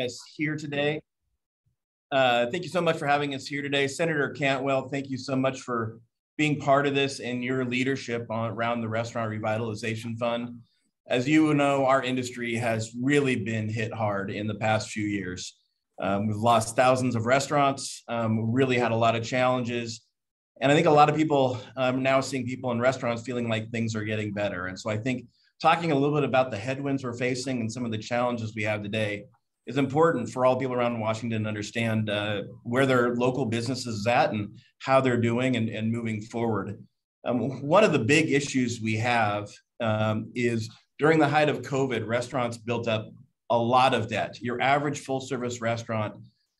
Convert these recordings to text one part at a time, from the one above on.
us here today. Uh, thank you so much for having us here today. Senator Cantwell, thank you so much for being part of this and your leadership on, around the Restaurant Revitalization Fund. As you know, our industry has really been hit hard in the past few years. Um, we've lost thousands of restaurants, um, really had a lot of challenges. And I think a lot of people um, now seeing people in restaurants feeling like things are getting better. And so I think talking a little bit about the headwinds we're facing and some of the challenges we have today is important for all people around Washington to understand uh, where their local businesses is at and how they're doing and, and moving forward. Um, one of the big issues we have um, is during the height of COVID, restaurants built up a lot of debt. Your average full service restaurant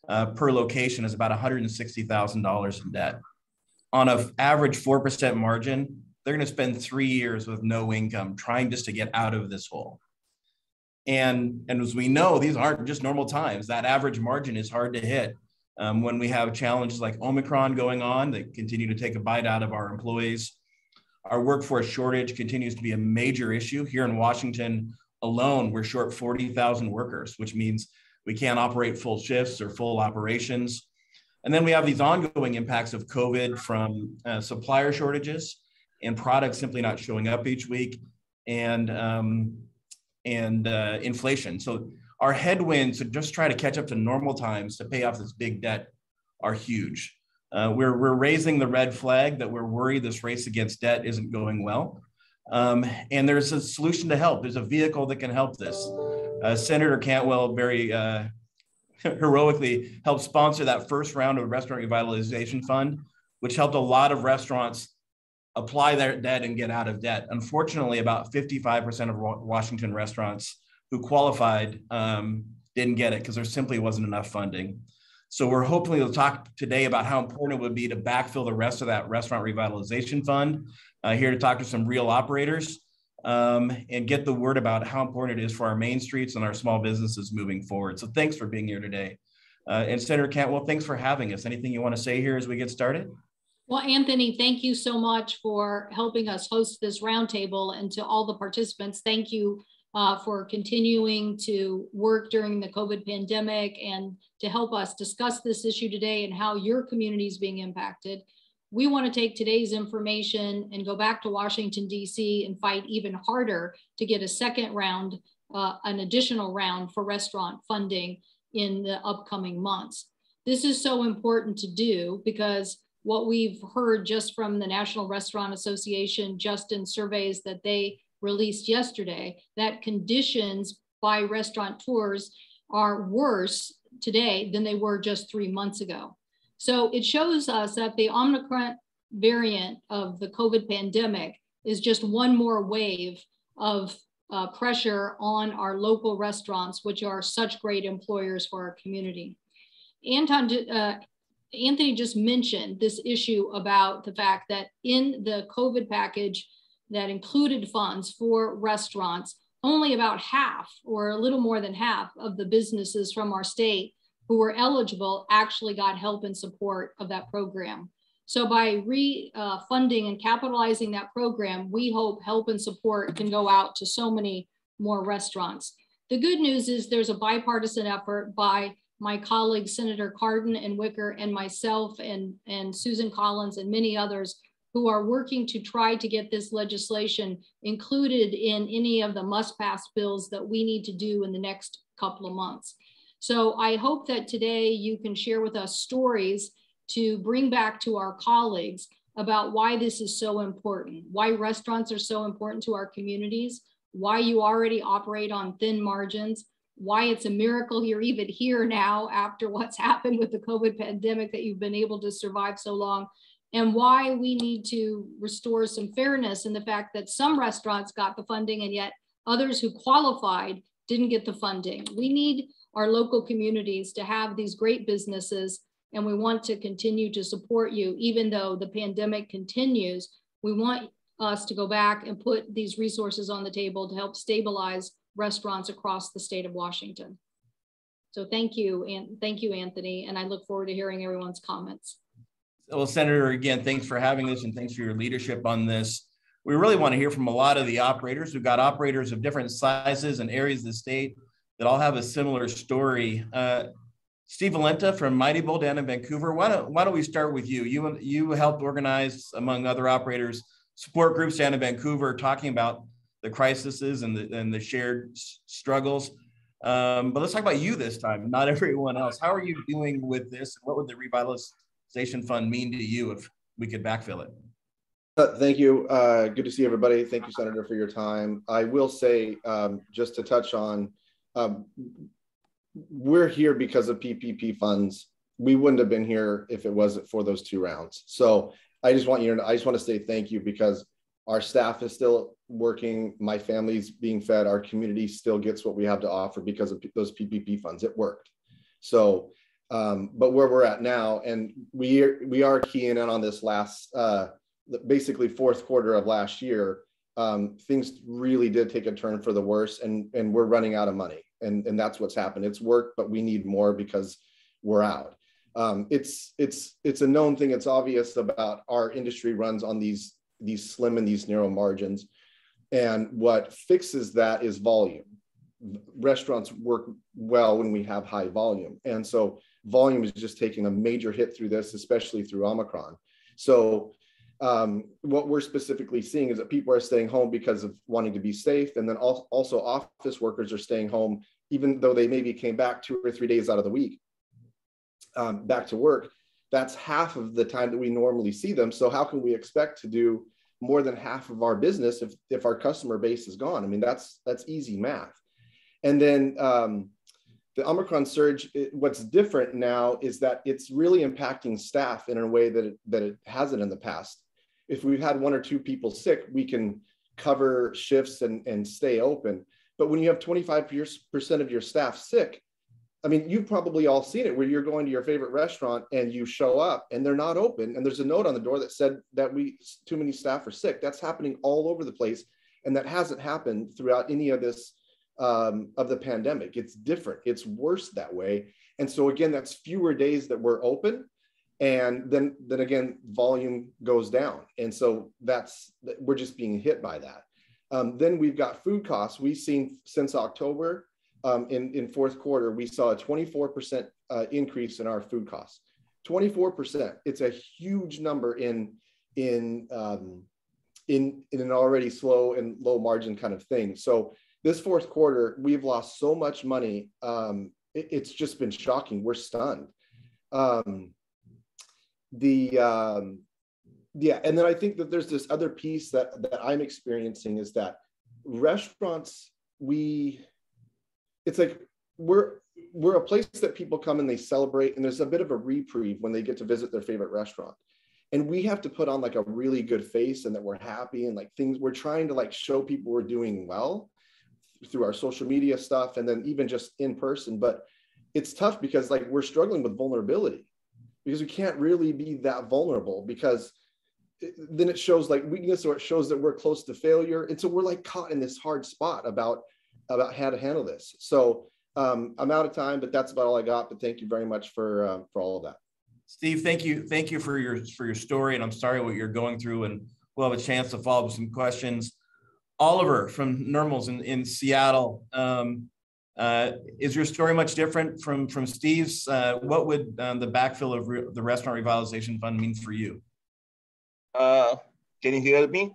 uh, per location is about $160,000 in debt. On an average 4% margin, they're going to spend three years with no income trying just to get out of this hole. And, and as we know, these aren't just normal times. That average margin is hard to hit. Um, when we have challenges like Omicron going on that continue to take a bite out of our employees. Our workforce shortage continues to be a major issue. Here in Washington alone, we're short 40,000 workers, which means we can't operate full shifts or full operations. And then we have these ongoing impacts of COVID from uh, supplier shortages and products simply not showing up each week and um, and uh, inflation. So our headwinds to just try to catch up to normal times to pay off this big debt are huge. Uh, we're, we're raising the red flag that we're worried this race against debt isn't going well. Um, and there's a solution to help. There's a vehicle that can help this. Uh, Senator Cantwell very uh, heroically helped sponsor that first round of restaurant revitalization fund, which helped a lot of restaurants apply their debt and get out of debt. Unfortunately, about 55% of Washington restaurants who qualified um, didn't get it because there simply wasn't enough funding. So we're hopefully to talk today about how important it would be to backfill the rest of that restaurant revitalization fund. Uh, here to talk to some real operators um, and get the word about how important it is for our main streets and our small businesses moving forward. So thanks for being here today. Uh, and Senator Cantwell, thanks for having us. Anything you want to say here as we get started? Well, Anthony, thank you so much for helping us host this roundtable and to all the participants. Thank you uh, for continuing to work during the COVID pandemic and to help us discuss this issue today and how your community is being impacted. We want to take today's information and go back to Washington, D.C. and fight even harder to get a second round, uh, an additional round for restaurant funding in the upcoming months. This is so important to do because what we've heard just from the National Restaurant Association, just in surveys that they released yesterday, that conditions by restaurateurs are worse today than they were just three months ago. So it shows us that the Omicron variant of the COVID pandemic is just one more wave of uh, pressure on our local restaurants, which are such great employers for our community. Anton, uh, Anthony just mentioned this issue about the fact that in the COVID package that included funds for restaurants, only about half or a little more than half of the businesses from our state who were eligible actually got help and support of that program. So by refunding uh, and capitalizing that program, we hope help and support can go out to so many more restaurants. The good news is there's a bipartisan effort by my colleagues, Senator Cardin and Wicker, and myself, and, and Susan Collins, and many others who are working to try to get this legislation included in any of the must pass bills that we need to do in the next couple of months. So I hope that today you can share with us stories to bring back to our colleagues about why this is so important, why restaurants are so important to our communities, why you already operate on thin margins, why it's a miracle you're even here now after what's happened with the COVID pandemic that you've been able to survive so long, and why we need to restore some fairness in the fact that some restaurants got the funding and yet others who qualified didn't get the funding. We need our local communities to have these great businesses, and we want to continue to support you, even though the pandemic continues. We want us to go back and put these resources on the table to help stabilize restaurants across the state of Washington. So thank you, and thank you, Anthony, and I look forward to hearing everyone's comments. Well, Senator, again, thanks for having this and thanks for your leadership on this. We really want to hear from a lot of the operators. We've got operators of different sizes and areas of the state that all have a similar story. Uh, Steve Valenta from Mighty Bowl down in Vancouver. Why don't, why don't we start with you? You, you helped organize, among other operators, support groups down in Vancouver talking about the crises and the, and the shared struggles. Um, but let's talk about you this time, not everyone else. How are you doing with this? What would the revitalization fund mean to you if we could backfill it? Uh, thank you. Uh, good to see everybody. Thank you, Senator, for your time. I will say, um, just to touch on, um, we're here because of PPP funds. We wouldn't have been here if it wasn't for those two rounds. So I just want you to, I just want to say thank you because our staff is still working. My family's being fed. Our community still gets what we have to offer because of those PPP funds. It worked. So, um, but where we're at now, and we are, we are keying in on this last, uh, basically fourth quarter of last year. Um, things really did take a turn for the worse, and and we're running out of money, and and that's what's happened. It's worked, but we need more because we're out. Um, it's it's it's a known thing. It's obvious about our industry runs on these these slim and these narrow margins. And what fixes that is volume. Restaurants work well when we have high volume. And so volume is just taking a major hit through this, especially through Omicron. So um, what we're specifically seeing is that people are staying home because of wanting to be safe. And then also office workers are staying home, even though they maybe came back two or three days out of the week um, back to work. That's half of the time that we normally see them. So how can we expect to do more than half of our business if if our customer base is gone. I mean, that's that's easy math. And then um, the Omicron surge, it, what's different now is that it's really impacting staff in a way that it, that it hasn't in the past. If we've had one or two people sick, we can cover shifts and, and stay open. But when you have 25% of your staff sick, I mean, you've probably all seen it where you're going to your favorite restaurant and you show up and they're not open. And there's a note on the door that said that we too many staff are sick. That's happening all over the place. And that hasn't happened throughout any of this um, of the pandemic. It's different. It's worse that way. And so again, that's fewer days that we're open. And then then again, volume goes down. And so that's we're just being hit by that. Um, then we've got food costs. We've seen since October um, in, in fourth quarter, we saw a 24% uh, increase in our food costs. 24%. It's a huge number in, in, um, in, in an already slow and low margin kind of thing. So this fourth quarter, we've lost so much money. Um, it, it's just been shocking. We're stunned. Um, the um, yeah, and then I think that there's this other piece that that I'm experiencing is that restaurants we it's like we're we're a place that people come and they celebrate and there's a bit of a reprieve when they get to visit their favorite restaurant. And we have to put on like a really good face and that we're happy and like things we're trying to like show people we're doing well through our social media stuff and then even just in person. But it's tough because like we're struggling with vulnerability because we can't really be that vulnerable because then it shows like weakness or it shows that we're close to failure. And so we're like caught in this hard spot about about how to handle this. So um, I'm out of time, but that's about all I got. But thank you very much for uh, for all of that. Steve, thank you, thank you for your for your story, and I'm sorry what you're going through, and we'll have a chance to follow up with some questions. Oliver from Nirmals in, in Seattle. Um, uh, is your story much different from from Steve's? Uh, what would um, the backfill of re the Restaurant Revitalization Fund mean for you? Uh, can you hear me?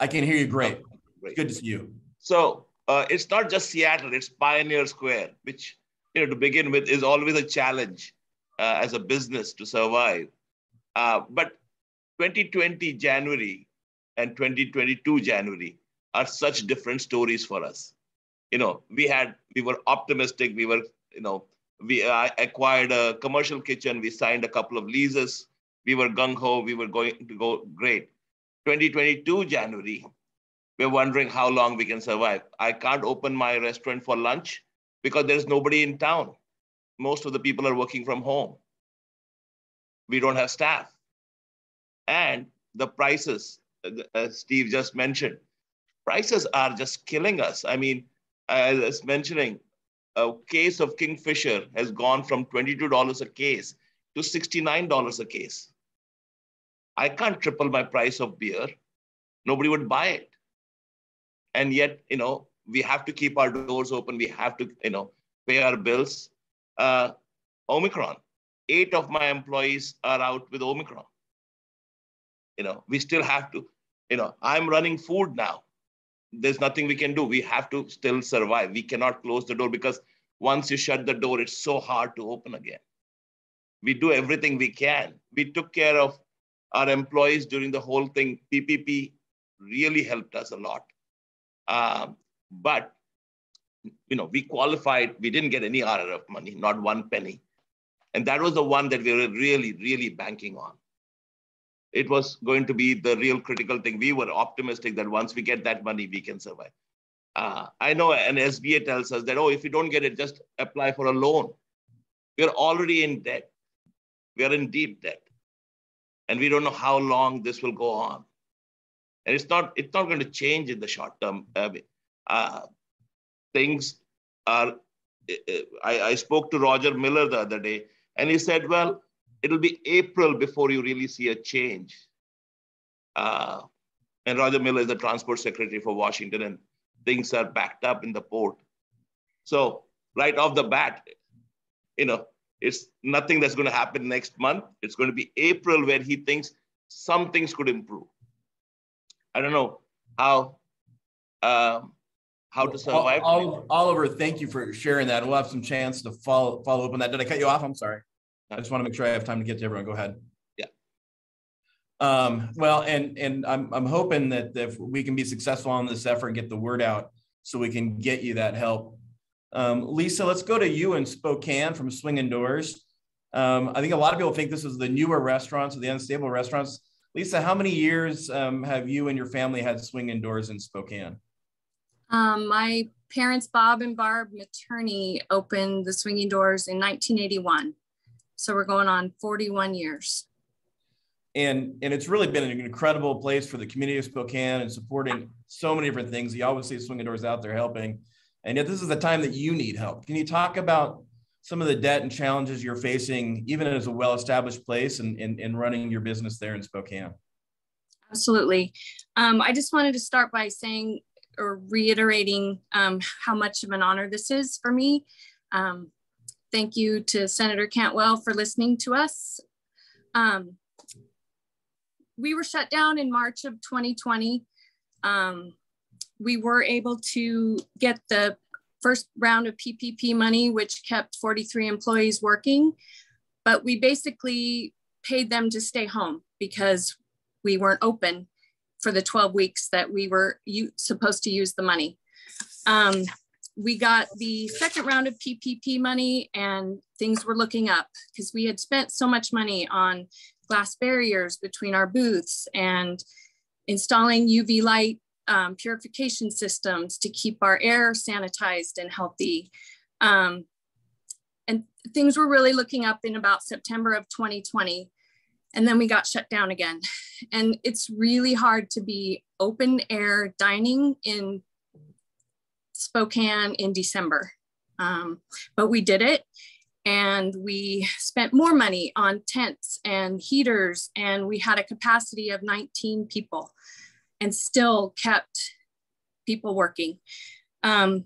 I can hear you great. Oh, great. Good to see you. So uh, it's not just Seattle, it's Pioneer Square, which, you know, to begin with is always a challenge uh, as a business to survive. Uh, but 2020 January and 2022 January are such different stories for us. You know, we had, we were optimistic, we were, you know, we uh, acquired a commercial kitchen, we signed a couple of leases, we were gung ho, we were going to go great. 2022 January, we're wondering how long we can survive. I can't open my restaurant for lunch because there's nobody in town. Most of the people are working from home. We don't have staff. And the prices, uh, as uh, Steve just mentioned, prices are just killing us. I mean, as I was mentioning, a case of Kingfisher has gone from $22 a case to $69 a case. I can't triple my price of beer. Nobody would buy it and yet you know we have to keep our doors open. We have to, you know, pay our bills. Uh, Omicron, eight of my employees are out with Omicron. You know, we still have to, you know, I'm running food now. There's nothing we can do. We have to still survive. We cannot close the door because once you shut the door, it's so hard to open again. We do everything we can. We took care of our employees during the whole thing. PPP really helped us a lot. Um, but you know, we qualified, we didn't get any RRF money, not one penny. And that was the one that we were really, really banking on. It was going to be the real critical thing. We were optimistic that once we get that money, we can survive. Uh, I know an SBA tells us that, oh, if you don't get it, just apply for a loan. We're already in debt. We are in deep debt. And we don't know how long this will go on. And it's not, it's not going to change in the short term. Uh, uh, things are, I, I spoke to Roger Millar the other day, and he said, well, it'll be April before you really see a change. Uh, and Roger Millar is the transport secretary for Washington, and things are backed up in the port. So right off the bat, you know, it's nothing that's going to happen next month. It's going to be April where he thinks some things could improve. I don't know how um, how to survive. Oliver, thank you for sharing that. We'll have some chance to follow follow up on that. Did I cut you off? I'm sorry. I just want to make sure I have time to get to everyone. Go ahead. Yeah. Um, well, and and I'm I'm hoping that if we can be successful on this effort and get the word out, so we can get you that help. Um, Lisa, let's go to you in Spokane from Swinging Doors. Um, I think a lot of people think this is the newer restaurants or the unstable restaurants. Lisa, how many years um, have you and your family had Swinging Doors in Spokane? Um, my parents, Bob and Barb Materney, opened the swinging doors in 1981. So we're going on 41 years. And, and it's really been an incredible place for the community of Spokane and supporting so many different things. You always see swinging doors out there helping. And yet this is the time that you need help. Can you talk about some of the debt and challenges you're facing, even as a well-established place and in, running your business there in Spokane? Absolutely. Um, I just wanted to start by saying or reiterating um, how much of an honor this is for me. Um, thank you to Senator Cantwell for listening to us. Um, we were shut down in March of 2020. Um, we were able to get the first round of PPP money, which kept 43 employees working, but we basically paid them to stay home because we weren't open for the 12 weeks that we were supposed to use the money. Um, we got the second round of PPP money and things were looking up because we had spent so much money on glass barriers between our booths and installing UV light um, purification systems to keep our air sanitized and healthy. Um, and things were really looking up in about September of 2020 and then we got shut down again. And it's really hard to be open air dining in Spokane in December. Um, but we did it and we spent more money on tents and heaters and we had a capacity of 19 people and still kept people working. Um,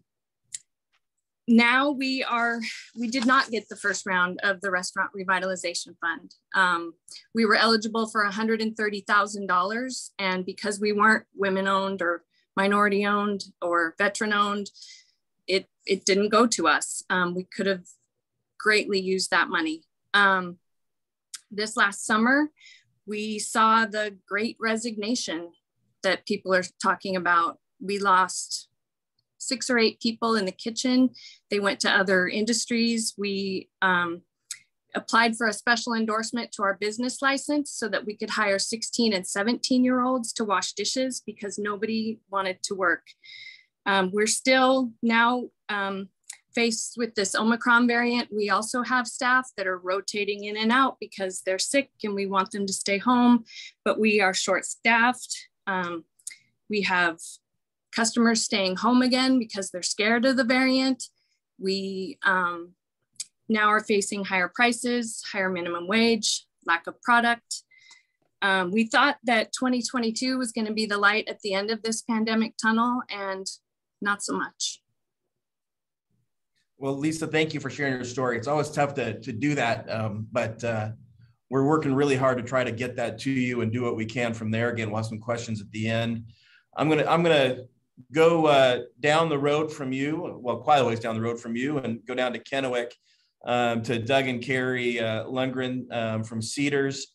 now we are we did not get the first round of the restaurant revitalization fund. Um, we were eligible for $130000 and because we weren't women owned or minority owned or veteran owned it it didn't go to us. Um, we could have greatly used that money. Um, this last summer we saw the great resignation that people are talking about we lost six or eight people in the kitchen. They went to other industries. We um, applied for a special endorsement to our business license so that we could hire 16 and 17 year olds to wash dishes because nobody wanted to work. Um, we're still now um, faced with this Omicron variant. We also have staff that are rotating in and out because they're sick and we want them to stay home, but we are short staffed. Um, we have customers staying home again because they're scared of the variant. We um, now are facing higher prices, higher minimum wage, lack of product. Um, we thought that 2022 was going to be the light at the end of this pandemic tunnel, and not so much. Well, Lisa, thank you for sharing your story. It's always tough to, to do that, um, but uh, we're working really hard to try to get that to you and do what we can from there. Again, we'll have some questions at the end. I'm gonna I'm gonna go uh, down the road from you, well, quite a ways down the road from you, and go down to Kennewick um, to Doug and Carrie uh, Lundgren um, from Cedars.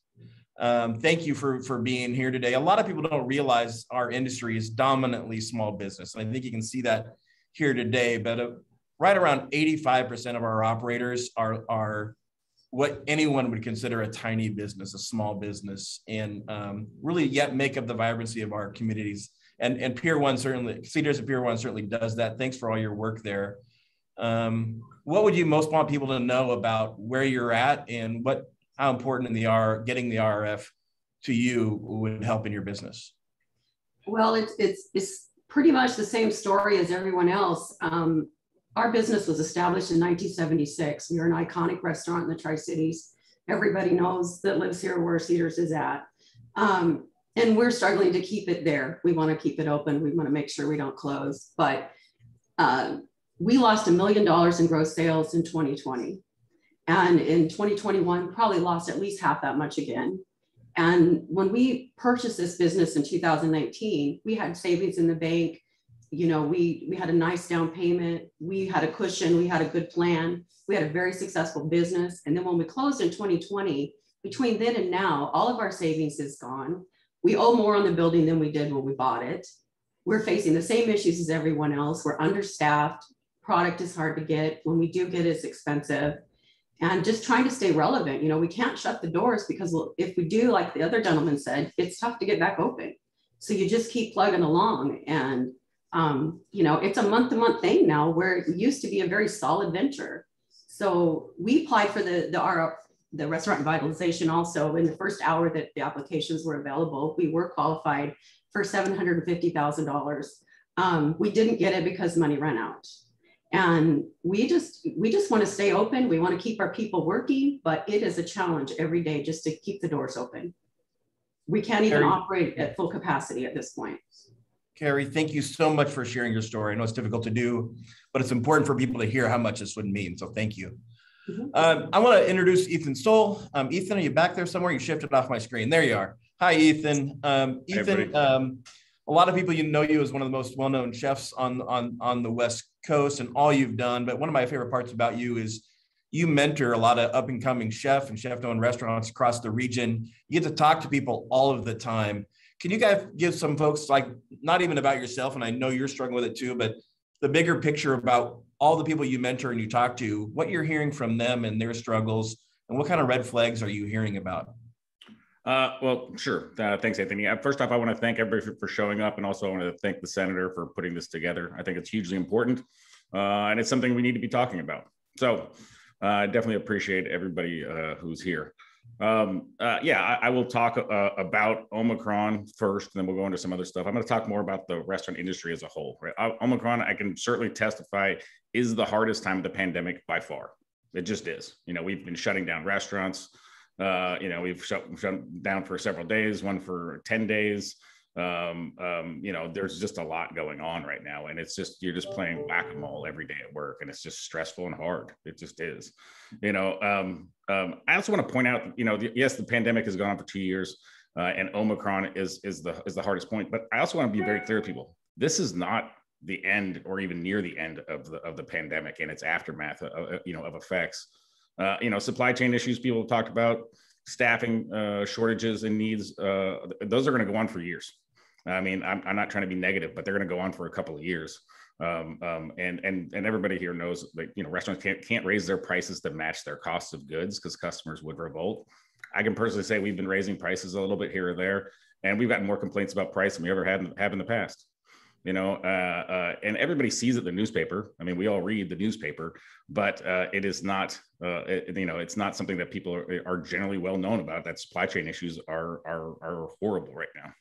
Um, thank you for for being here today. A lot of people don't realize our industry is dominantly small business, and I think you can see that here today. But uh, right around 85% of our operators are are what anyone would consider a tiny business, a small business, and um, really yet make up the vibrancy of our communities. And and Pier One certainly, Cedars of Pier One certainly does that. Thanks for all your work there. Um, what would you most want people to know about where you're at and what how important in the R getting the RRF to you would help in your business? Well, it's it's it's pretty much the same story as everyone else. Um, our business was established in 1976. We are an iconic restaurant in the Tri Cities. Everybody knows that lives here where Cedars is at. Um, and we're struggling to keep it there. We want to keep it open. We want to make sure we don't close. But uh, we lost a million dollars in gross sales in 2020. And in 2021, probably lost at least half that much again. And when we purchased this business in 2019, we had savings in the bank. You know, we we had a nice down payment. We had a cushion. We had a good plan. We had a very successful business. And then when we closed in 2020, between then and now, all of our savings is gone. We owe more on the building than we did when we bought it. We're facing the same issues as everyone else. We're understaffed. Product is hard to get. When we do get it, it's expensive and just trying to stay relevant. You know, we can't shut the doors because if we do, like the other gentleman said, it's tough to get back open. So you just keep plugging along. And, um, you know, it's a month to month thing now where it used to be a very solid venture. So we applied for the, the, our, the restaurant revitalization also in the first hour that the applications were available. We were qualified for $750,000. Um, we didn't get it because money ran out and we just we just want to stay open we want to keep our people working but it is a challenge every day just to keep the doors open we can't even operate at full capacity at this point Carrie, thank you so much for sharing your story. I know it's difficult to do, but it's important for people to hear how much this would mean. So thank you. Mm-hmm. Um, I want to introduce Ethan Stowell. Um, Ethan, are you back there somewhere? You shifted off my screen. There you are. Hi, Ethan. Um, Ethan, um, a lot of people you know you as one of the most well-known chefs on on on the West Coast and all you've done. But one of my favorite parts about you is you mentor a lot of up and coming chef and chef owned restaurants across the region. You get to talk to people all of the time. Can you guys give some folks like not even about yourself, and I know you're struggling with it too, but the bigger picture about all the people you mentor and you talk to, what you're hearing from them and their struggles, and what kind of red flags are you hearing about? Uh, well, sure. Uh, thanks, Anthony. Uh, first off, I want to thank everybody for, showing up, and also I want to thank the senator for putting this together. I think it's hugely important, uh, and it's something we need to be talking about. So, uh, I definitely appreciate everybody who's here. Um, uh, yeah, I, I, will talk about Omicron first, then we'll go into some other stuff. I'm going to talk more about the restaurant industry as a whole. Right? Omicron, I can certainly testify, is the hardest time of the pandemic by far. It just is. You know, we've been shutting down restaurants. Uh, you know, we've shut, shut down for several days, one for 10 days. Um, um, you know, there's just a lot going on right now. And it's just, you're just playing whack a mole every day at work. And it's just stressful and hard. It just is. You know, um, um, I also want to point out, you know, the, yes, the pandemic has gone on for two years. Uh, and Omicron is is the is the hardest point. But I also want to be very clear to people: this is not the end, or even near the end of the of the pandemic and its aftermath, uh, uh you know, of effects. Uh, you know, supply chain issues people have talked about, staffing uh, shortages and needs. Uh, those are going to go on for years. I mean, I'm, I'm, not trying to be negative, but they're going to go on for a couple of years. Um, um, and and and everybody here knows that you know restaurants can't can't raise their prices to match their costs of goods because customers would revolt. I can personally say we've been raising prices a little bit here or there, and we've gotten more complaints about price than we ever had have in the past you know, uh, uh, and everybody sees it in the newspaper. I mean, we all read the newspaper, but uh, it is not, uh, it, you know, it's not something that people are, are, generally well known about. That supply chain issues are are, are horrible right now.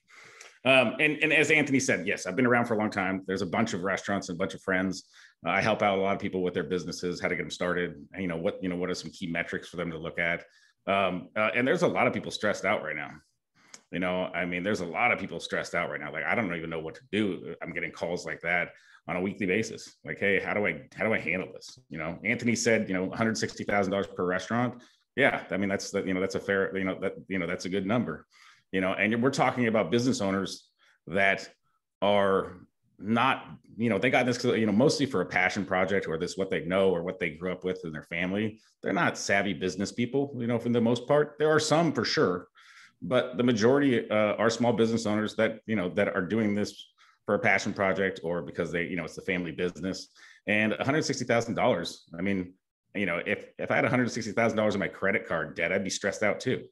Um, and, and as Anthony said, yes, I've been around for a long time. There's a bunch of restaurants and a bunch of friends. Uh, I help out a lot of people with their businesses, how to get them started. You know what, you know, what are some key metrics for them to look at? Um, uh, and there's a lot of people stressed out right now. You know, I mean, there's a lot of people stressed out right now. Like, I don't even know what to do. I'm getting calls like that. on a weekly basis. Like, hey, how do I how do I handle this? You know, Anthony said, you know, one hundred sixty thousand dollars per restaurant. Yeah, I mean that's the, you know that's a fair you know that you know that's a good number. You know, and we're talking about business owners that are not you know they got this you know mostly for a passion project or this what they know or what they grew up with in their family. They're not savvy business people you know for the most part. There are some for sure but the majority uh, are small business owners that you know that are doing this for a passion project or because they you know it's a family business. And $160000 i mean you know if if i had $160000 in my credit card debt i'd be stressed out too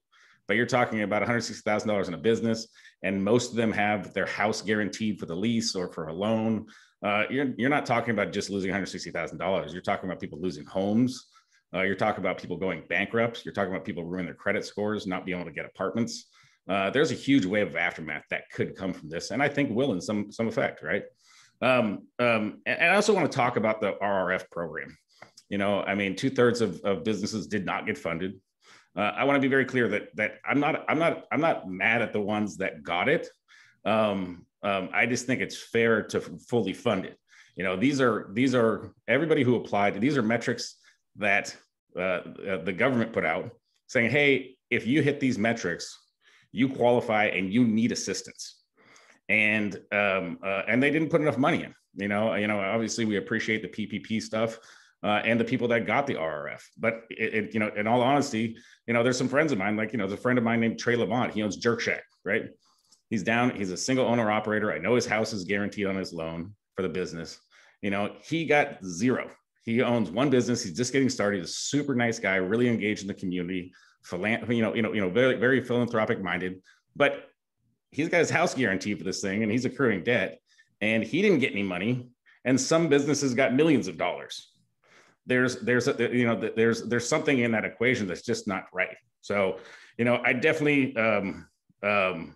but you're talking about $160000 in a business and most of them have their house guaranteed for the lease or for a loan uh, you're, you're not talking about just losing $160000 you're talking about people losing homes uh, you're talking about people going bankrupt. You're talking about people ruining their credit scores, not being able to get apartments. Uh, there's a huge wave of aftermath that could come from this, and I think will in some some effect, right? Um, um, and, I also want to talk about the RRF program. You know, I mean, two thirds of, of businesses did not get funded. Uh, I want to be very clear that that I'm not I'm not I'm not mad at the ones that got it. Um, um I just think it's fair to fully fund it. You know, these are these are everybody who applied. These are metrics that uh, uh, the government put out saying, hey, if you hit these metrics, you qualify and you need assistance. And um, uh, and they didn't put enough money in. You know, you know. Obviously, we appreciate the PPP stuff uh, and the people that got the RRF. But it, it, you know, in all honesty, you know, there's some friends of mine, like you know, there's a friend of mine named Trey Lamont. He owns Jerk Shack, right? He's down. He's a single owner operator. I know his house is guaranteed on his loan for the business. You know, he got zero he owns one business. He's just getting started. He's a super nice guy, really engaged in the community, philan- you know, you know, you know, very, very philanthropic minded. But he's got his house guarantee for this thing, and he's accruing debt, and he didn't get any money. And some businesses got millions of dollars. There's, there's, a, you know, there's, there's something in that equation that's just not right. So, you know, I definitely um, um,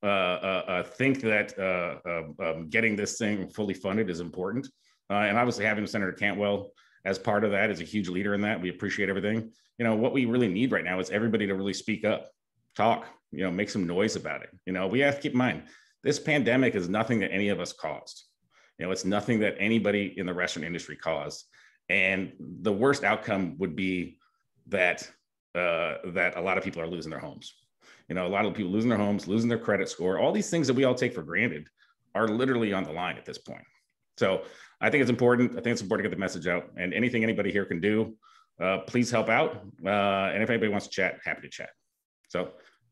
uh, uh, uh, think that uh, um, um, getting this thing fully funded is important. Uh, and obviously having Senator Cantwell as part of that is a huge leader in that. We appreciate everything. You know, what we really need right now is everybody to really speak up, talk, you know, make some noise about it. You know, we have to keep in mind this pandemic is nothing that any of us caused. You know, it's nothing that anybody in the restaurant industry caused. And the worst outcome would be that uh, that a lot of people are losing their homes. You know, a lot of people losing their homes, losing their credit score, all these things that we all take for granted are literally on the line at this point. So I think it's important. I think it's important to get the message out. And anything anybody here can do, uh, please help out. Uh, and if anybody wants to chat, happy to chat. So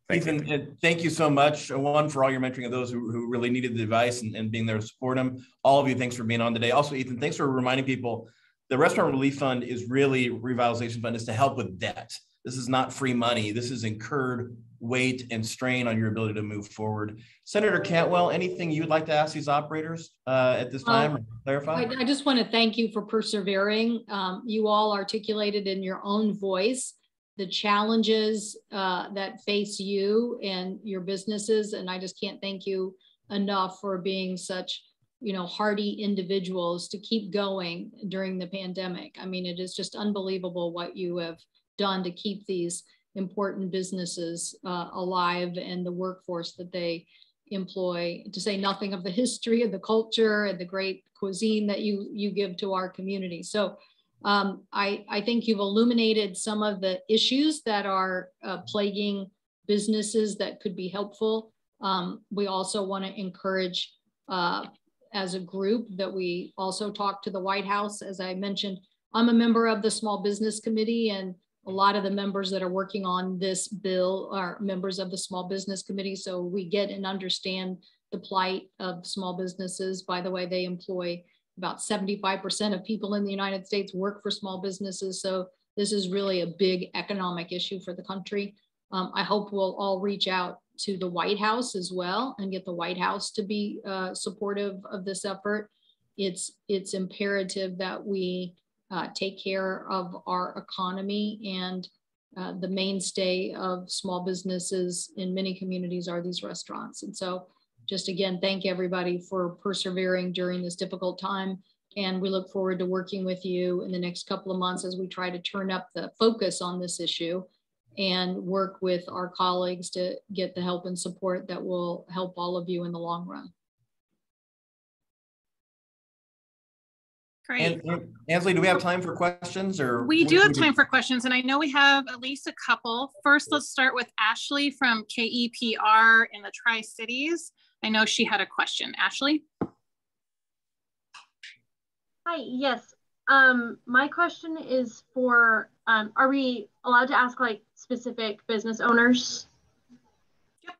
thank Ethan, you. thank you so much. Uh, one, for all your mentoring of those who, who really needed the advice and, and being there to support them. All of you, thanks for being on today. Also, Ethan, thanks for reminding people the Restaurant Relief Fund is really revitalization fund is to help with debt. This is not free money. This is incurred weight and strain on your ability to move forward. Senator Cantwell, anything you'd like to ask these operators uh, at this time or clarify? I, I, just want to thank you for persevering. Um, you all articulated in your own voice the challenges uh, that face you and your businesses. And I just can't thank you enough for being such you know hardy individuals to keep going during the pandemic. I mean it is just unbelievable what you have done to keep these important businesses uh, alive and the workforce that they employ. To say nothing of the history and the culture and the great cuisine that you you give to our community. So um, I, I think you've illuminated some of the issues that are uh, plaguing businesses that could be helpful. Um, we also want to encourage uh, as a group that we also talk to the white house as i mentioned i'm a member of the small business committee and a lot of the members that are working on this bill are members of the small business committee. So we get and understand the plight of small businesses. By the way, they employ about 75% of people in the United States work for small businesses. So this is really a big economic issue for the country. Um, I hope we'll all reach out to the White House as well and get the White House to be uh, supportive of this effort. It's, it's imperative that we uh, take care of our economy and uh, the mainstay of small businesses in many communities are these restaurants. And so just again, thank everybody for persevering during this difficult time. And we look forward to working with you in the next couple of months as we try to turn up the focus on this issue and work with our colleagues to get the help and support that will help all of you in the long run. Great. And, Ansley, do we have time for questions or? We do have time for questions and I know we have at least a couple. First, let's start with Ashley from KEPR in the Tri-Cities. I know she had a question. Ashley? Hi, yes. Um, my question is for, um, are we allowed to ask like specific business owners? Yep.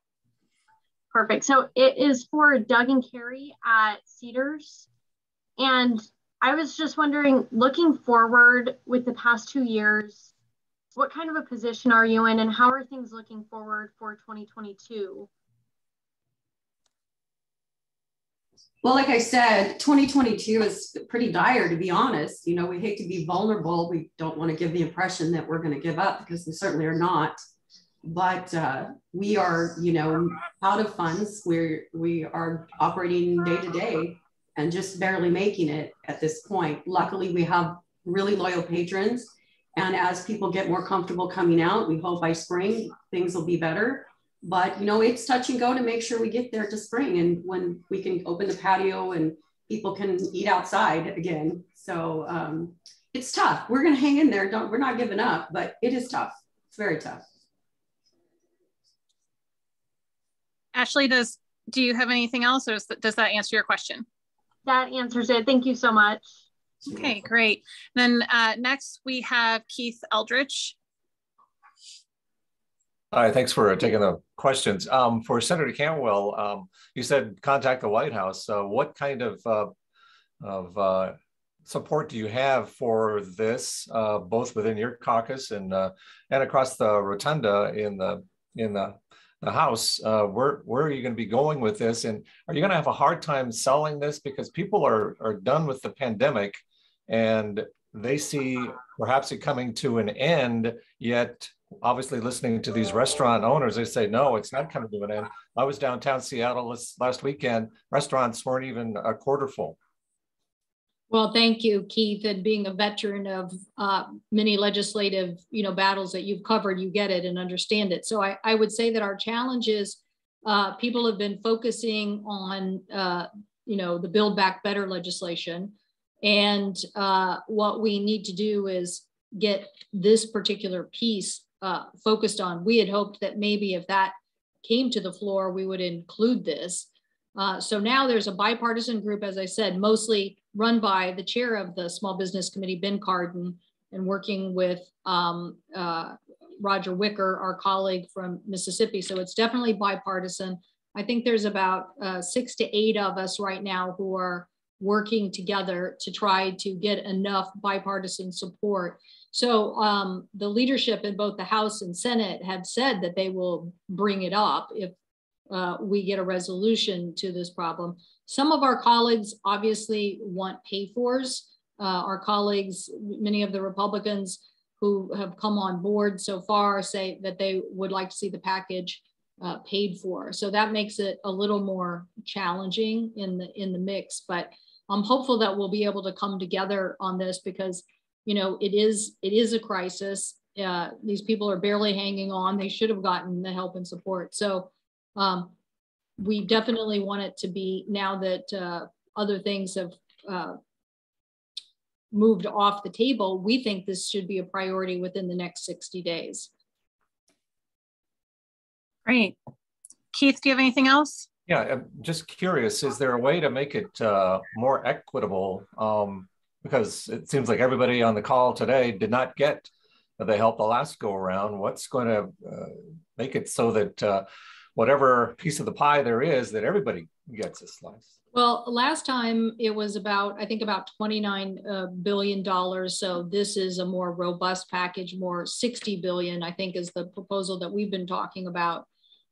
Perfect. So it is for Doug and Carrie at Cedars. And I was just wondering, looking forward with the past two years, what kind of a position are you in and how are things looking forward for 2022? Well, like I said, 2022 is pretty dire, to be honest. You know, we hate to be vulnerable. We don't want to give the impression that we're going to give up because we certainly are not. But uh, we are, you know, out of funds. We're we are operating day to day and just barely making it at this point. Luckily, we have really loyal patrons. And as people get more comfortable coming out, we hope by spring things will be better. But you know, it's touch and go to make sure we get there to spring and when we can open the patio and people can eat outside again. So um, it's tough. We're gonna hang in there. Don't we're not giving up, but it is tough. It's very tough. Ashley, does do you have anything else, or does that answer your question? That answers it. Thank you so much. Okay, great. Then uh, next we have Keith Eldridge. Hi, thanks for taking the questions. Um, for Senator Cantwell, um, you said contact the White House. What kind of uh, of uh, support do you have for this, uh, both within your caucus and uh, and across the rotunda in the in the the House, uh, where where are you going to be going with this? And are you going to have a hard time selling this because people are are done with the pandemic, and they see perhaps it coming to an end. Yet, obviously, listening to these restaurant owners, they say no, it's not coming to an end. I was downtown Seattle this last weekend. Restaurants weren't even a quarter full. Well, thank you, Keith, and being a veteran of uh, many legislative, you know, battles that you've covered, you get it and understand it. So I, I would say that our challenge is uh, people have been focusing on, uh, you know, the Build Back Better legislation. And uh, what we need to do is get this particular piece uh, focused on. We had hoped that maybe if that came to the floor, we would include this. Uh, so now there's a bipartisan group, as I said, mostly run by the chair of the Small Business Committee, Ben Cardin, and working with um, uh, Roger Wicker, our colleague from Mississippi. So it's definitely bipartisan. I think there's about uh, six to eight of us right now who are working together to try to get enough bipartisan support. So um, the leadership in both the House and Senate have said that they will bring it up if uh, we get a resolution to this problem. Some of our colleagues obviously want pay-fors. Uh, our colleagues, many of the Republicans who have come on board so far say that they would like to see the package uh, paid for. So that makes it a little more challenging in the in the mix. But I'm hopeful that we'll be able to come together on this because you know it is it is a crisis. Uh, these people are barely hanging on. They should have gotten the help and support. So um, we definitely want it to be now that uh, other things have uh, moved off the table, we think this should be a priority within the next 60 days. Great. Keith, do you have anything else? Yeah, I'm just curious, is there a way to make it uh, more equitable? Um, because it seems like everybody on the call today did not get the help the last go around. What's going to uh, make it so that uh, whatever piece of the pie there is that everybody gets a slice. Well, last time it was about, I think about 29 uh, billion dollars. So this is a more robust package, more 60 billion, I think is the proposal that we've been talking about.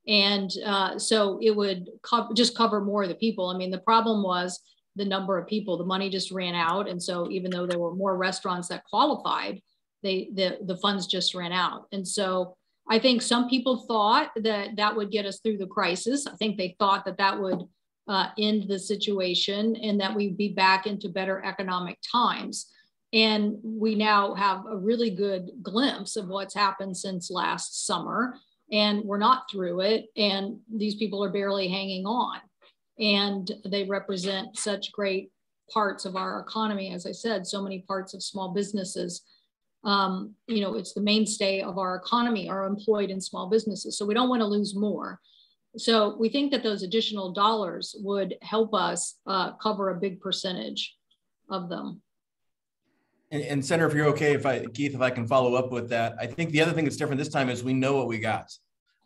And uh, so it would co just cover more of the people. I mean, the problem was the number of people, the money just ran out. And so even though there were more restaurants that qualified, they the, the funds just ran out. And so I think some people thought that that would get us through the crisis. I think they thought that that would uh, end the situation and that we'd be back into better economic times. And we now have a really good glimpse of what's happened since last summer. And we're not through it. And these people are barely hanging on. And they represent such great parts of our economy. As I said, so many parts of small businesses, um, you know, it's the mainstay of our economy are employed in small businesses. So we don't want to lose more. So we think that those additional dollars would help us uh, cover a big percentage of them. And, and Senator, if you're okay, if I, Keith, if I can follow up with that, I think the other thing that's different this time is we know what we got.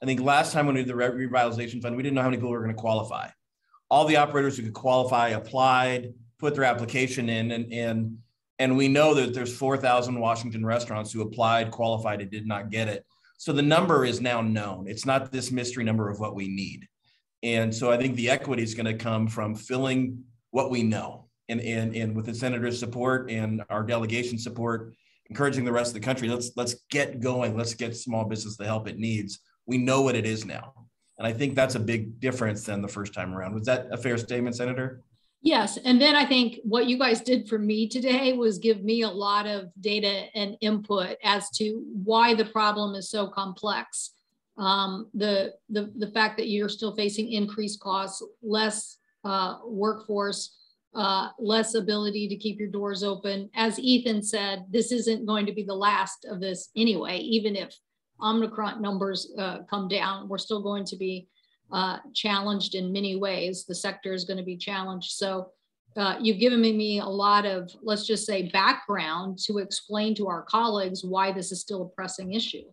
I think last time when we did the revitalization fund, we didn't know how many people were going to qualify. All the operators who could qualify applied, put their application in, and and and we know that there's 4,000 Washington restaurants who applied, qualified, and did not get it. So the number is now known. It's not this mystery number of what we need. And so I think the equity is going to come from filling what we know and, and, and with the senator's support and our delegation support, encouraging the rest of the country, let's, let's get going. Let's get small business the help it needs. We know what it is now. And I think that's a big difference than the first time around. Was that a fair statement, Senator? Yes. And then I think what you guys did for me today was give me a lot of data and input as to why the problem is so complex. Um, the, the, the fact that you're still facing increased costs, less uh, workforce, uh, less ability to keep your doors open. As Ethan said, this isn't going to be the last of this anyway, even if Omicron numbers uh, come down, we're still going to be uh, challenged in many ways. The sector is going to be challenged. So uh, you've given me a lot of, let's just say, background to explain to our colleagues why this is still a pressing issue.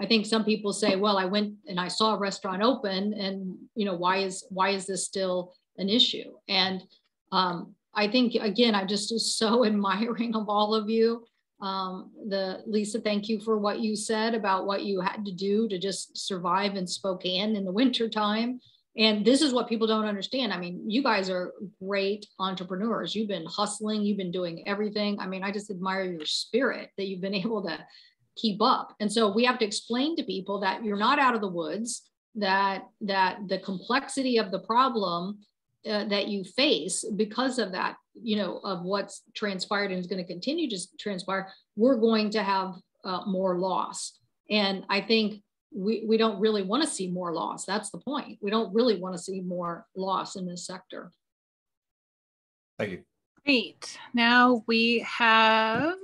I think some people say, well, I went and I saw a restaurant open and, you know, why is, why is this still an issue? And um, I think, again, I just was so admiring of all of you. Um, the Lisa, thank you for what you said about what you had to do to just survive in Spokane in the winter time. And this is what people don't understand. I mean, you guys are great entrepreneurs. You've been hustling, you've been doing everything. I mean, I just admire your spirit that you've been able to keep up. And so we have to explain to people that you're not out of the woods, that that the complexity of the problem uh, that you face because of that, you know, of what's transpired and is going to continue to transpire, we're going to have uh, more loss. And I think we, we don't really want to see more loss. That's the point. We don't really want to see more loss in this sector. Thank you. Great. Now we have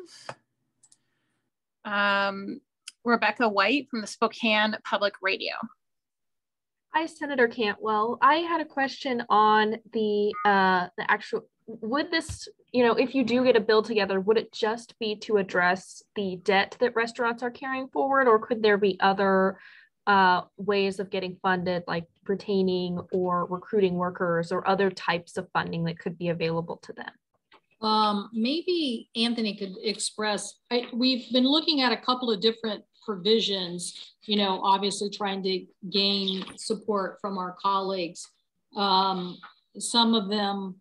um, Rebecca White from the Spokane Public Radio. Hi, Senator Cantwell. I had a question on the uh, the actual. Would this, you know, if you do get a bill together, would it just be to address the debt that restaurants are carrying forward, or could there be other uh, ways of getting funded, like retaining or recruiting workers, or other types of funding that could be available to them? Um, maybe Anthony could express. I, we've been looking at a couple of different provisions, you know, obviously trying to gain support from our colleagues. Um, some of them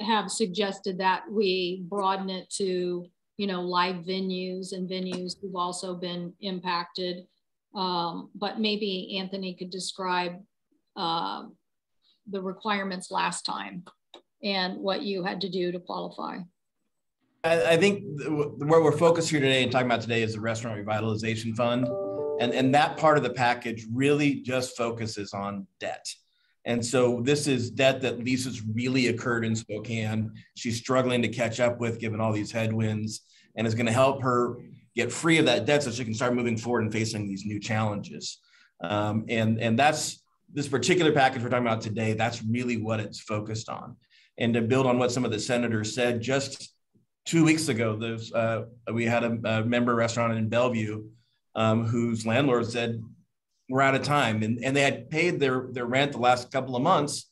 have suggested that we broaden it to, you know, live venues and venues who've also been impacted. Um, but maybe Anthony could describe uh, the requirements last time and what you had to do to qualify. I, think where we're focused here today and talking about today is the restaurant revitalization fund. And, and that part of the package really just focuses on debt. And so this is debt that Lisa's really occurred in Spokane. She's struggling to catch up with given all these headwinds and is going to help her get free of that debt so she can start moving forward and facing these new challenges. Um, and, and that's this particular package we're talking about today. That's really what it's focused on. And to build on what some of the senators said, just two weeks ago, there's, uh, we had a, a, member restaurant in Bellevue um, whose landlord said, we're out of time. And, and they had paid their, their rent the last couple of months,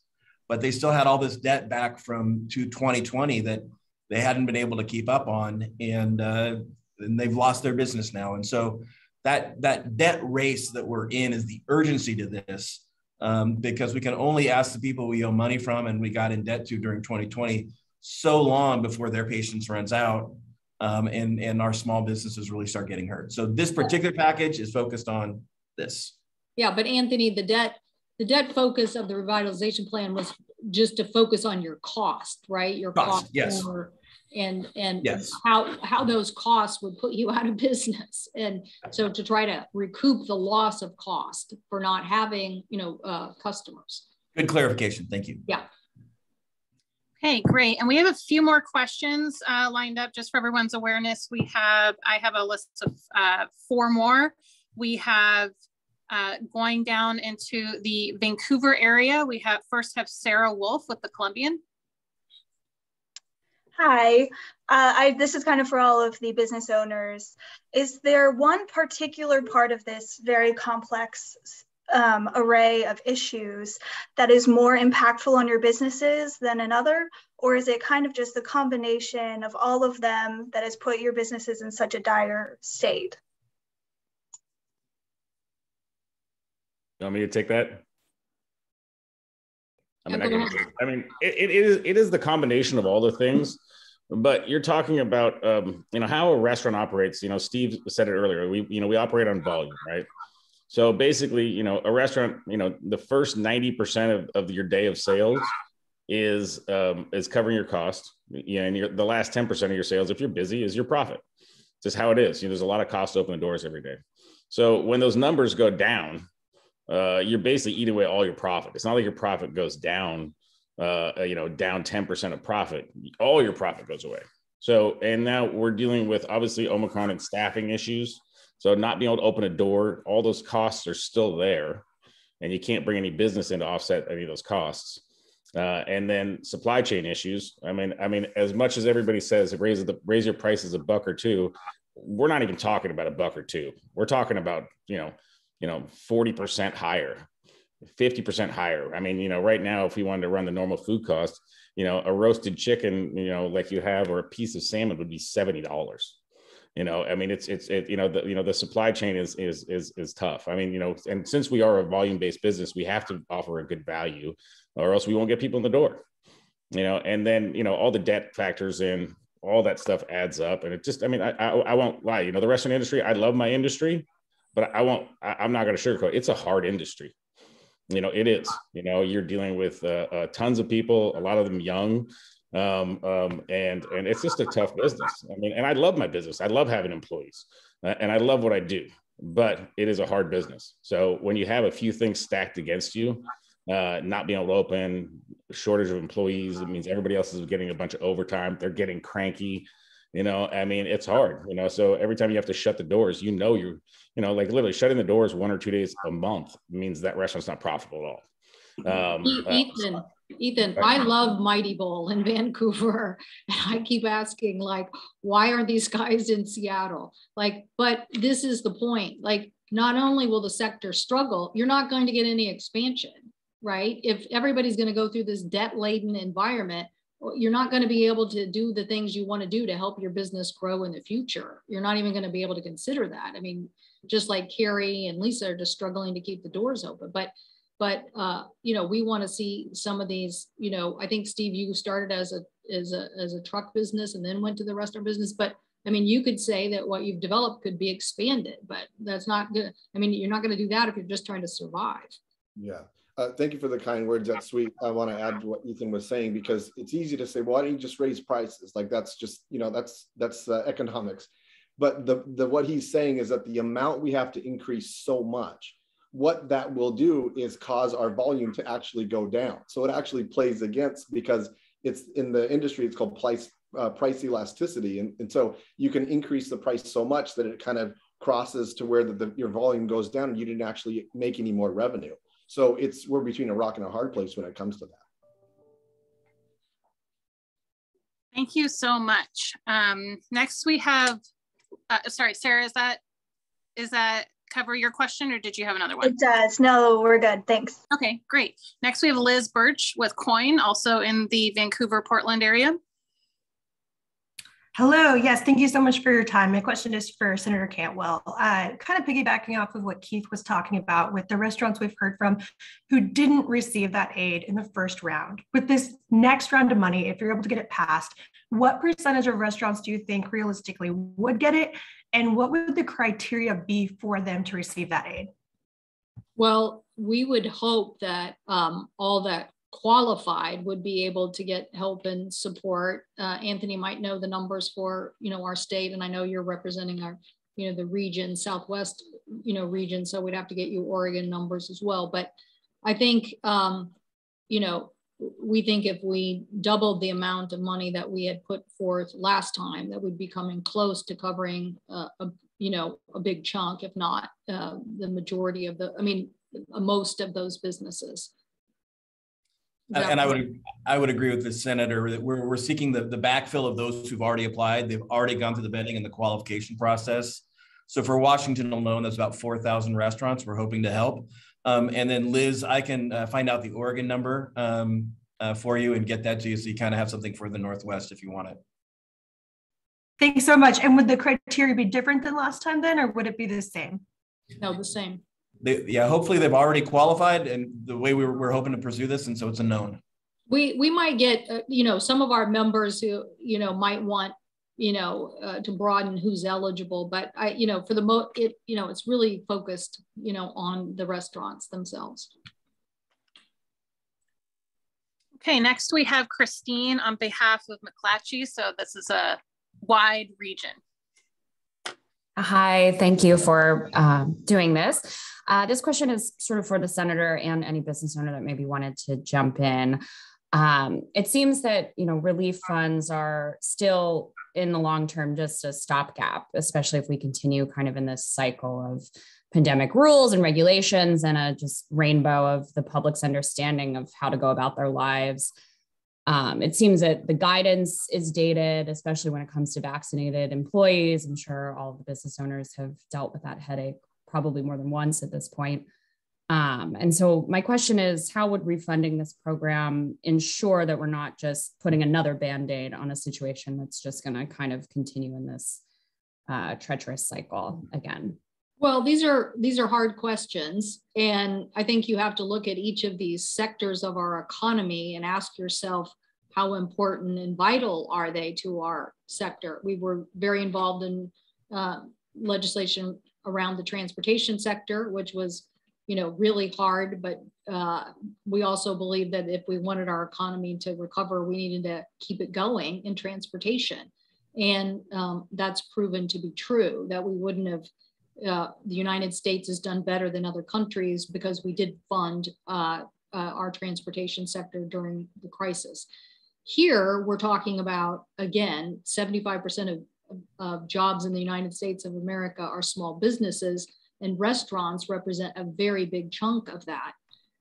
but they still had all this debt back from to 2020 that they hadn't been able to keep up on. And, uh, and they've lost their business now. And so that, that debt race that we're in is the urgency to this um, because we can only ask the people we owe money from and we got in debt to during 2020 so long before their patience runs out um, and, and our small businesses really start getting hurt. So this particular package is focused on this. Yeah, but Anthony, the debt, the debt focus of the revitalization plan was just to focus on your cost, right? Your cost, cost yes. and and yes. how how those costs would put you out of business, and so to try to recoup the loss of cost for not having you know uh, customers. Good clarification. Thank you. Yeah. Okay, great. And we have a few more questions uh, lined up just for everyone's awareness. We have, I have a list of uh, four more. We have uh, going down into the Vancouver area. We have first have Sarah Wolf with the Columbian. Hi, uh, I, this is kind of for all of the business owners. Is there one particular part of this very complex um, array of issues that is more impactful on your businesses than another? Or is it kind of just the combination of all of them that has put your businesses in such a dire state? You want me to take that? I mean, I, can, I mean, it, it is it is the combination of all the things, but you're talking about um, you know how a restaurant operates. You know, Steve said it earlier. We you know we operate on volume, right? So basically, you know, a restaurant, you know, the first 90% of, of your day of sales is um, is covering your cost. Yeah, and your, the last 10% of your sales, if you're busy, is your profit. It's just how it is. You know, there's a lot of cost to open the doors every day. So when those numbers go down, uh, you're basically eating away all your profit. It's not like your profit goes down, uh, you know, down 10% of profit. All your profit goes away. So, and now we're dealing with obviously Omicron and staffing issues. So not being able to open a door, all those costs are still there, and you can't bring any business in to offset any of those costs. Uh, and then supply chain issues. I mean, I mean, as much as everybody says raise the raise your prices a buck or two, we're not even talking about a buck or two. We're talking about you know, you know, forty percent higher, fifty percent higher. I mean, you know, right now, if we wanted to run the normal food cost, you know, a roasted chicken, you know, like you have, or a piece of salmon would be seventy dollars you know i mean it's it's it, you know the you know the supply chain is is is is tough. I mean you know and since we are a volume based business we have to offer a good value or else we won't get people in the door you know and then you know all the debt factors in all that stuff adds up. And it just i mean i i, I won't lie you know the restaurant industry i love my industry but i won't I, i'm not going to sugarcoat it's a hard industry. You know it is you know you're dealing with uh, uh, tons of people a lot of them young um, um, and and it's just a tough business. I mean, and I love my business. I love having employees, uh, and I love what I do. But it is a hard business. So when you have a few things stacked against you, uh, not being able to open, shortage of employees, it means everybody else is getting a bunch of overtime. They're getting cranky. You know, I mean, it's hard. You know, so every time you have to shut the doors, you know, you're, you know, like literally shutting the doors one or two days a month means that restaurant's not profitable at all. Um, uh, Ethan, I love Mighty Bowl in Vancouver. And I keep asking, like, why aren't these guys in Seattle? Like, but this is the point. Like, not only will the sector struggle, you're not going to get any expansion, right? If everybody's going to go through this debt laden environment, you're not going to be able to do the things you want to do to help your business grow in the future. You're not even going to be able to consider that. I mean, just like Carrie and Lisa are just struggling to keep the doors open. But but uh, you know we want to see some of these you know i think steve you started as a as a as a truck business and then went to the restaurant business but i mean you could say that what you've developed could be expanded but that's not good i mean you're not going to do that if you're just trying to survive. Yeah. Uh, thank you for the kind words. That's sweet. I want to add to what ethan was saying because it's easy to say well, why don't you just raise prices? Like that's just you know that's that's uh, economics. But the the what he's saying is that the amount we have to increase so much what that will do is cause our volume to actually go down. So it actually plays against because it's in the industry, it's called price, uh, price elasticity. And, and so you can increase the price so much that it kind of crosses to where the, the, your volume goes down and you didn't actually make any more revenue. So it's we're between a rock and a hard place when it comes to that. Thank you so much. Um, next we have, uh, sorry, Sarah, is that is that cover your question or did you have another one? It does. No, we're good. Thanks. Okay, great. Next, we have Liz Birch with KOIN, also in the Vancouver, Portland area. Hello. Yes, thank you so much for your time. My question is for Senator Cantwell. Uh, kind of piggybacking off of what Keith was talking about with the restaurants we've heard from who didn't receive that aid in the first round. With this next round of money, if you're able to get it passed, what percentage of restaurants do you think realistically would get it? And what would the criteria be for them to receive that aid? Well, we would hope that um, all that qualified would be able to get help and support. Uh, Anthony might know the numbers for you know our state, and I know you're representing our you know the region, Southwest you know region, so we'd have to get you Oregon numbers as well. But I think um, you know we think if we doubled the amount of money that we had put forth last time, that we'd be coming close to covering uh, a, you know, a big chunk, if not uh, the majority of the, I mean, most of those businesses. And I would I would agree with the senator that we're, we're seeking the, the backfill of those who've already applied. They've already gone through the vetting and the qualification process. So for Washington alone, that's about 4,000 restaurants we're hoping to help. Um, and then Liz, I can uh, find out the Oregon number um, uh, for you and get that to you so you kind of have something for the Northwest if you want it. Thanks so much. And would the criteria be different than last time then, or would it be the same? No, the same. They, yeah, hopefully they've already qualified and the way we were, we're hoping to pursue this. And so it's a known. We, we might get, uh, you know, some of our members who, you know, might want you know, uh, to broaden who's eligible. But I, you know, for the mo, it, you know, it's really focused, you know, on the restaurants themselves. Okay, next we have Christine on behalf of McClatchy. So this is a wide region. Hi, thank you for uh, doing this. Uh, this question is sort of for the senator and any business owner that maybe wanted to jump in. Um, it seems that you know relief funds are still in the long term just a stopgap, especially if we continue kind of in this cycle of pandemic rules and regulations and a just rainbow of the public's understanding of how to go about their lives. Um, it seems that the guidance is dated, especially when it comes to vaccinated employees. I'm sure all the business owners have dealt with that headache probably more than once at this point. Um, and so my question is, how would refunding this program ensure that we're not just putting another band-aid on a situation that's just going to kind of continue in this uh, treacherous cycle again? Well, these are these are hard questions, and I think you have to look at each of these sectors of our economy and ask yourself how important and vital are they to our sector. We were very involved in uh, legislation around the transportation sector, which was you know, really hard. But uh, we also believe that if we wanted our economy to recover, we needed to keep it going in transportation. And um, that's proven to be true, that we wouldn't have, uh, the United States has done better than other countries because we did fund uh, uh our transportation sector during the crisis. Here, we're talking about, again, 75% of, of jobs in the United States of America are small businesses and restaurants represent a very big chunk of that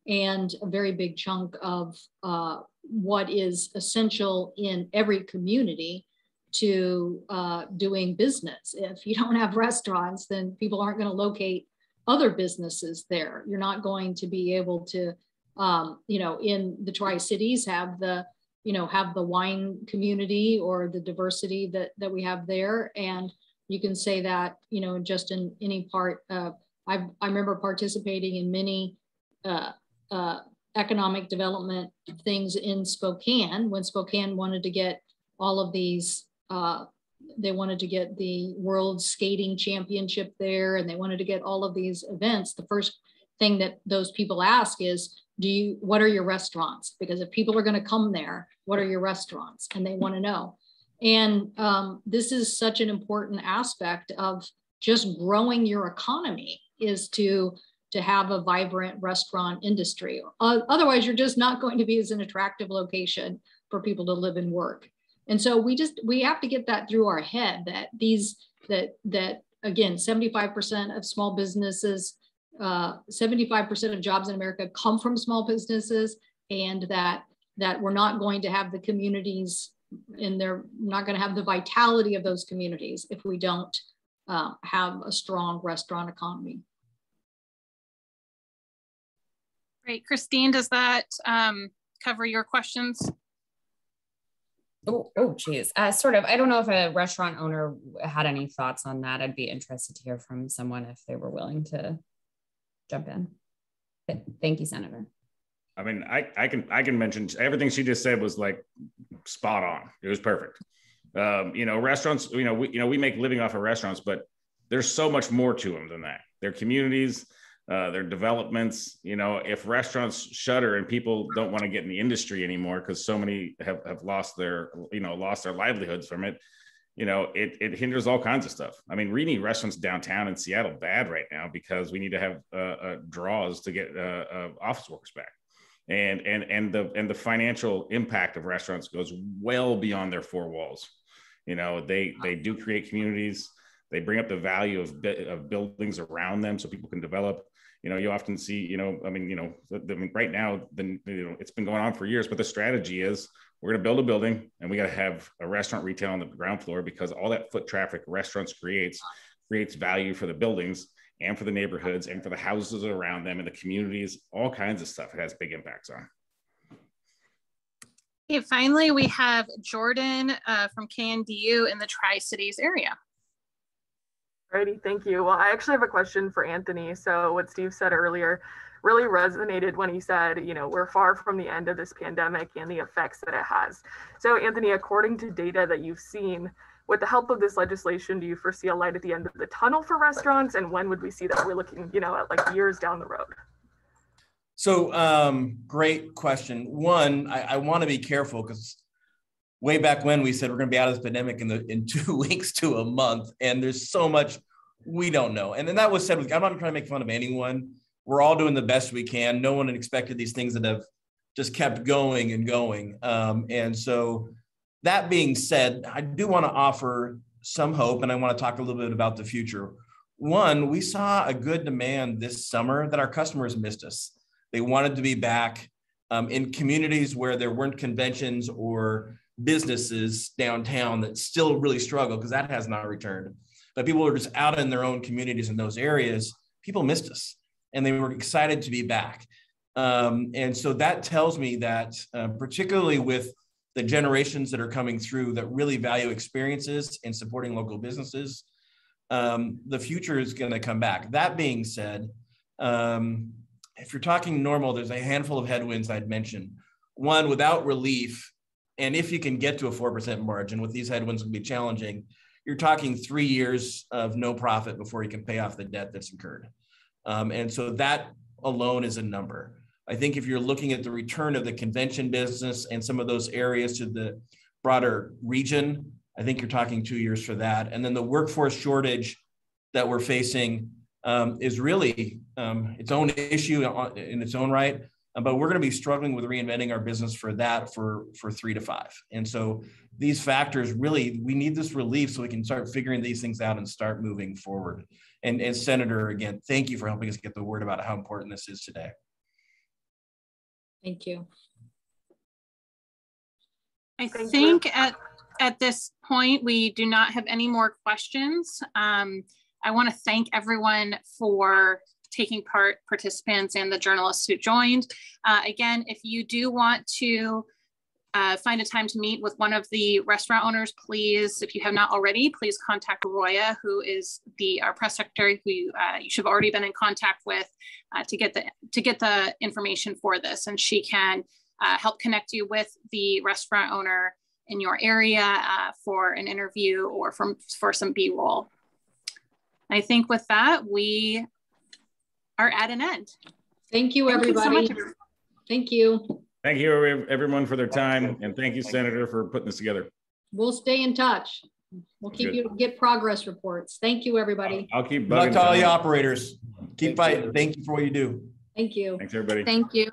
and a very big chunk of uh, what is essential in every community to uh, doing business. If you don't have restaurants, then people aren't going to locate other businesses there. You're not going to be able to, um, you know, in the Tri Cities have the, you know, have the wine community or the diversity that that we have there, and you can say that, you know, just in any part. I, I remember participating in many uh, uh, economic development things in Spokane when Spokane wanted to get all of these. Uh, they wanted to get the World Skating Championship there, and they wanted to get all of these events. The first thing that those people ask is, "Do you? What are your restaurants? Because if people are going to come there, what are your restaurants?" And they want to know. And um, this is such an important aspect of just growing your economy is to to have a vibrant restaurant industry. Uh, otherwise, you're just not going to be as an attractive location for people to live and work. And so we just we have to get that through our head that these that that again 75% of small businesses, uh, 75% of jobs in America come from small businesses, and that that we're not going to have the communities and they're not going to have the vitality of those communities if we don't uh, have a strong restaurant economy. Great. Christine, does that um, cover your questions? Oh, oh, geez. Uh, sort of. I don't know if a restaurant owner had any thoughts on that. I'd be interested to hear from someone if they were willing to jump in. But thank you, Senator. I mean, I, I can I can mention everything she just said was like spot on. It was perfect. Um, you know, restaurants. You know, we you know we make living off of restaurants, but there's so much more to them than that. They're communities, uh, their developments. You know, if restaurants shutter and people don't want to get in the industry anymore because so many have, have lost their, you know, lost their livelihoods from it, you know, it, it hinders all kinds of stuff. I mean, we need restaurants downtown in Seattle bad right now because we need to have uh, uh, draws to get uh, uh, office workers back. And and and the and the financial impact of restaurants goes well beyond their four walls. You know they they do create communities. They bring up the value of, of buildings around them so people can develop. You know you often see you know i mean you know the, the, right now the, you know it's been going on for years but the strategy is we're going to build a building and we got to have a restaurant retail on the ground floor because all that foot traffic restaurants creates creates value for the buildings and for the neighborhoods and for the houses around them and the communities all kinds of stuff it has big impacts on okay finally we have jordan uh, from kndu in the tri-cities area Alrighty, thank you. Well, I actually have a question for Anthony. So what Steve said earlier really resonated when he said, you know, we're far from the end of this pandemic and the effects that it has. So Anthony, according to data that you've seen, with the help of this legislation, do you foresee a light at the end of the tunnel for restaurants? And when would we see that? We're looking, you know, at like years down the road. So um, great question. One, I, I want to be careful because way back when we said we're going to be out of this pandemic in the in two weeks to a month, and there's so much we don't know. And then that was said. With, I'm not trying to make fun of anyone. We're all doing the best we can. No one expected these things that have just kept going and going. Um, and so, that being said, I do want to offer some hope, and I want to talk a little bit about the future. One, we saw a good demand this summer that our customers missed us. They wanted to be back um, in communities where there weren't conventions or businesses downtown that still really struggle because that has not returned. But people are just out in their own communities in those areas. People missed us and they were excited to be back. Um, and so that tells me that, uh, particularly with the generations that are coming through that really value experiences and supporting local businesses, um, the future is going to come back. That being said, um, if you're talking normal, there's a handful of headwinds I'd mention. One, without relief, and if you can get to a 4% margin with these headwinds will be challenging, you're talking three years of no profit before you can pay off the debt that's incurred. Um, and so that alone is a number. I think if you're looking at the return of the convention business and some of those areas to the broader region, I think you're talking two years for that. And then the workforce shortage that we're facing um, is really um, its own issue in its own right. But we're going to be struggling with reinventing our business for that for for three to five and so these factors really we need this relief so we can start figuring these things out and start moving forward and, and senator again thank you for helping us get the word about how important this is today thank you. I think at at this point we do not have any more questions. Um, i want to thank everyone for taking part participants and the journalists who joined. Uh, again, if you do want to uh, find a time to meet with one of the restaurant owners, please, if you have not already, please contact Roya, who is the our press secretary, who you, uh, you should have already been in contact with uh, to get the to get the information for this, and she can uh, help connect you with the restaurant owner in your area uh, for an interview or from for some B-roll. I think with that, we are at an end. Thank you, everybody. Thank you. So thank you. Thank you, everyone, for their time. And thank you, Senator, for putting this together. We'll stay in touch. We'll keep Good. you get progress reports. Thank you, everybody. I'll keep bugging. Good luck to all the operators. Keep Thank fighting. You. Thank you for what you do. Thank you. Thanks, everybody. Thank you.